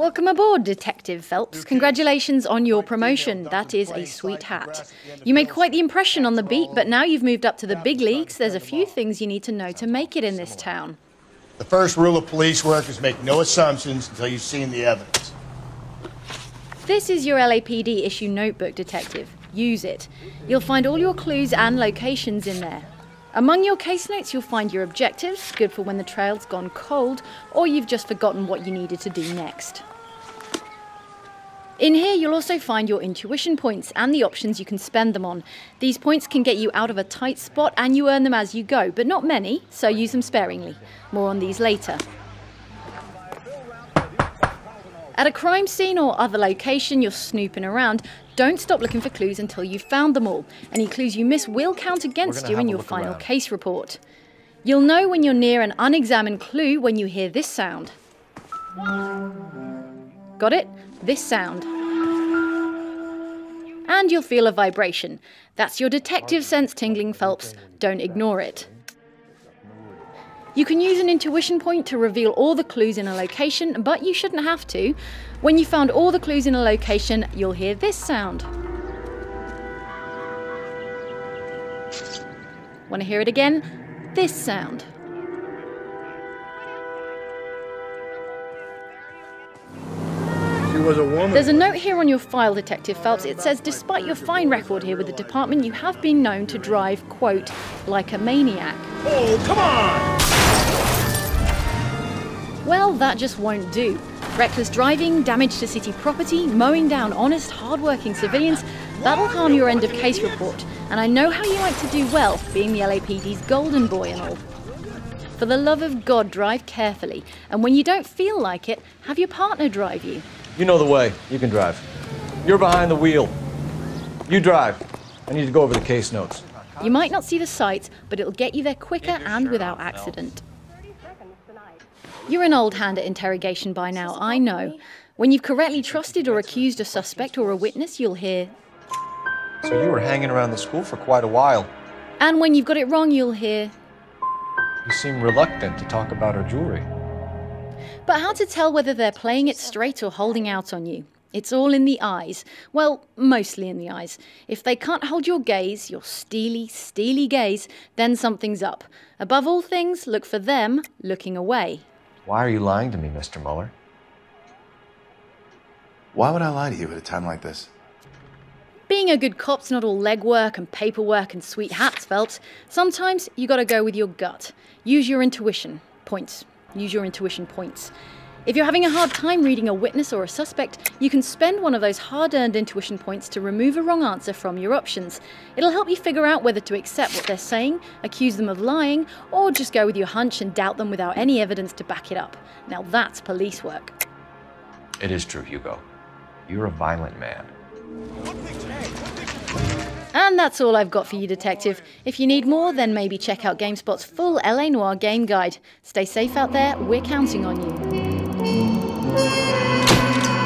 Welcome aboard, Detective Phelps. Congratulations on your promotion. That is a sweet hat. You made quite the impression on the beat, but now you've moved up to the big leagues. There's a few things you need to know to make it in this town. The first rule of police work is make no assumptions until you've seen the evidence. This is your LAPD issue notebook, Detective. Use it. You'll find all your clues and locations in there. Among your case notes, you'll find your objectives, good for when the trail's gone cold, or you've just forgotten what you needed to do next. In here, you'll also find your intuition points and the options you can spend them on. These points can get you out of a tight spot and you earn them as you go, but not many, so use them sparingly. More on these later. At a crime scene or other location you're snooping around, don't stop looking for clues until you've found them all. Any clues you miss will count against you in your final around. case report. You'll know when you're near an unexamined clue when you hear this sound. Got it? This sound. And you'll feel a vibration. That's your detective sense tingling, Phelps. Don't ignore it. You can use an intuition point to reveal all the clues in a location, but you shouldn't have to. When you found all the clues in a location, you'll hear this sound. Want to hear it again? This sound. was a woman. There's a note here on your file, Detective Phelps. It says, despite your fine record here with the department, you have been known to drive, quote, like a maniac. Oh, come on! Well, that just won't do. Reckless driving, damage to city property, mowing down honest, hard-working civilians, that'll harm your end of case report. And I know how you like to do well, being the LAPD's golden boy and all. For the love of God, drive carefully. And when you don't feel like it, have your partner drive you. You know the way. You can drive. You're behind the wheel. You drive. I need to go over the case notes. You might not see the sights, but it'll get you there quicker and without accident. You're an old hand at interrogation by now, I know. When you've correctly trusted or accused a suspect or a witness, you'll hear. So you were hanging around the school for quite a while. And when you've got it wrong, you'll hear. You seem reluctant to talk about her jewelry. But how to tell whether they're playing it straight or holding out on you? It's all in the eyes. Well, mostly in the eyes. If they can't hold your gaze, your steely, steely gaze, then something's up. Above all things, look for them looking away. Why are you lying to me, Mr. Mueller? Why would I lie to you at a time like this? Being a good cop's not all legwork and paperwork and sweet hats, Phelps. Sometimes you gotta go with your gut. Use your intuition. Points. Use your intuition points. If you're having a hard time reading a witness or a suspect, you can spend one of those hard earned intuition points to remove a wrong answer from your options. It'll help you figure out whether to accept what they're saying, accuse them of lying, or just go with your hunch and doubt them without any evidence to back it up. Now that's police work. It is true, Hugo. You're a violent man. And that's all I've got for you, Detective. If you need more, then maybe check out GameSpot's full LA Noire game guide. Stay safe out there, we're counting on you. Thank you.